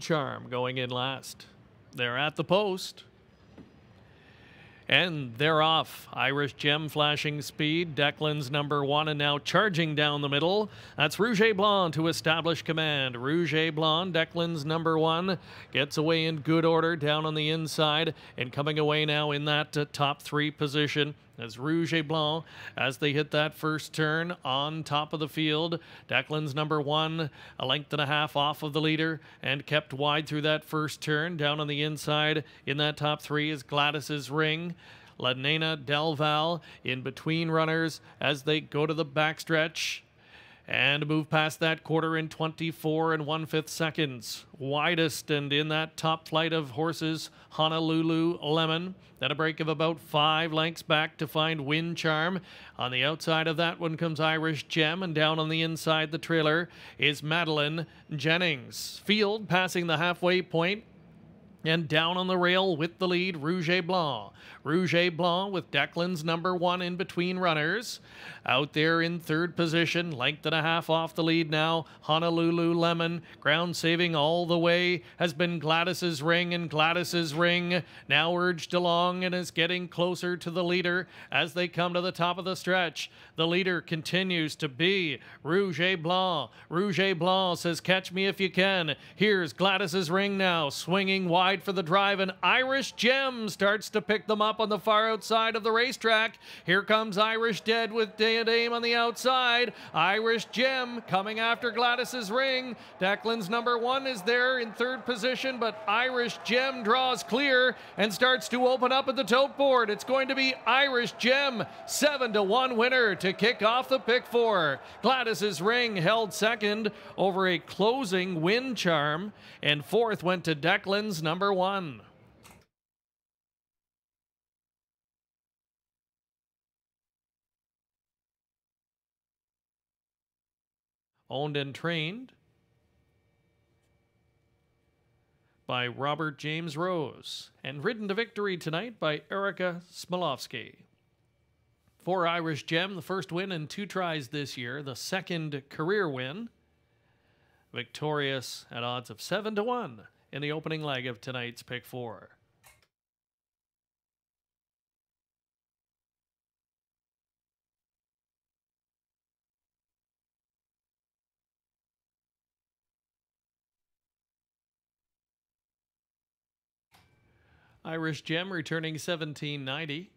Charm going in last. They're at the post. And they're off. Irish Gem flashing speed. Declan's number one and now charging down the middle. That's Rouge Blanc to establish command. Rouge Blanc, Declan's number one, gets away in good order down on the inside and coming away now in that uh, top three position as Rouge et Blanc as they hit that first turn on top of the field. Declan's number one, a length and a half off of the leader and kept wide through that first turn. Down on the inside in that top three is Gladys's Ring. Lanena Delval in between runners as they go to the backstretch and move past that quarter in 24 and one fifth seconds. Widest and in that top flight of horses, Honolulu Lemon. Then a break of about five lengths back to find Wind Charm. On the outside of that one comes Irish Gem, and down on the inside the trailer is Madeline Jennings. Field passing the halfway point and down on the rail with the lead, Rouge Blanc. Rouge Blanc with Declan's number one in between runners. Out there in third position, length and a half off the lead now. Honolulu Lemon, ground saving all the way, has been Gladys's ring, and Gladys's ring now urged along and is getting closer to the leader as they come to the top of the stretch. The leader continues to be Rouge Blanc. Rouge Blanc says, Catch me if you can. Here's Gladys's ring now, swinging wide for the drive, and Irish Gem starts to pick them up on the far outside of the racetrack. Here comes Irish Dead with Day and Dame on the outside. Irish Gem coming after Gladys's ring. Declan's number one is there in third position, but Irish Gem draws clear and starts to open up at the tote board. It's going to be Irish Gem, seven to one winner to kick off the pick four. Gladys's ring held second over a closing wind charm, and fourth went to Declan's number one. Owned and trained by Robert James Rose and ridden to victory tonight by Erica Smilovsky. For Irish Gem, the first win in two tries this year, the second career win. Victorious at odds of 7 to 1 in the opening leg of tonight's pick four. Irish Gem returning 1790.